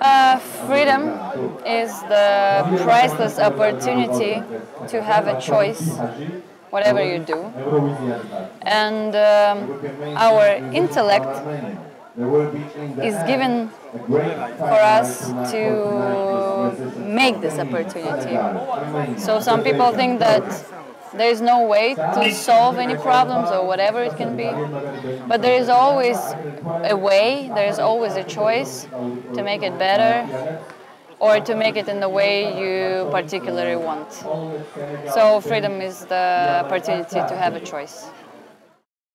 Uh, freedom is the priceless opportunity to have a choice, whatever you do. And um, our intellect is given for us to make this opportunity. So some people think that there is no way to solve any problems or whatever it can be. But there is always a way, there is always a choice to make it better or to make it in the way you particularly want. So freedom is the opportunity to have a choice.